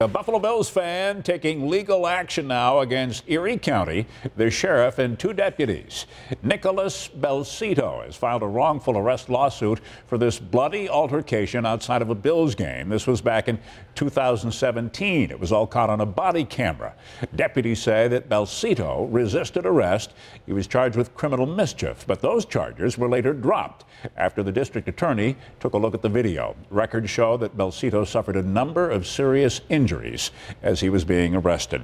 A Buffalo Bills fan taking legal action now against Erie County, the sheriff and two deputies. Nicholas Belsito has filed a wrongful arrest lawsuit for this bloody altercation outside of a Bills game. This was back in 2017. It was all caught on a body camera. Deputies say that Belsito resisted arrest. He was charged with criminal mischief, but those charges were later dropped after the district attorney took a look at the video. Records show that Belsito suffered a number of serious injuries as he was being arrested.